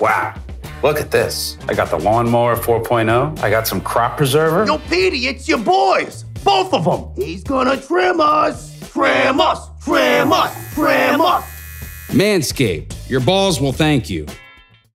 Wow. Look at this. I got the lawnmower 4.0. I got some crop preserver. Yo, Petey, it's your boys. Both of them. He's gonna trim us. Trim us. Trim us. Trim us. Manscaped, your balls will thank you.